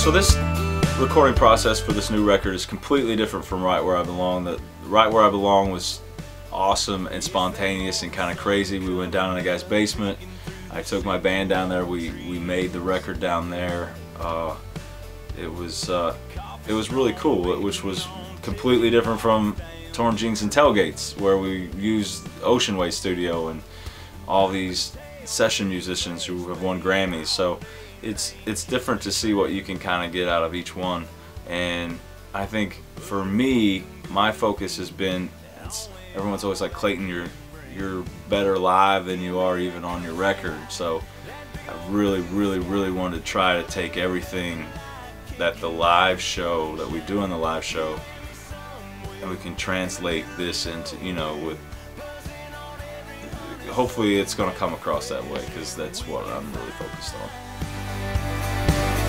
so this recording process for this new record is completely different from Right Where I Belong. The Right Where I Belong was awesome and spontaneous and kind of crazy. We went down in a guy's basement. I took my band down there. We we made the record down there. Uh, it was uh, it was really cool, which was completely different from Torn Jeans and Tailgates, where we used Ocean Way Studio and all these session musicians who have won Grammys. So it's it's different to see what you can kind of get out of each one. And I think for me, my focus has been everyone's always like Clayton, you're you're better live than you are even on your record. So I really, really, really wanted to try to take everything that the live show that we do on the live show and we can translate this into you know with hopefully it's going to come across that way because that's what I'm really focused on.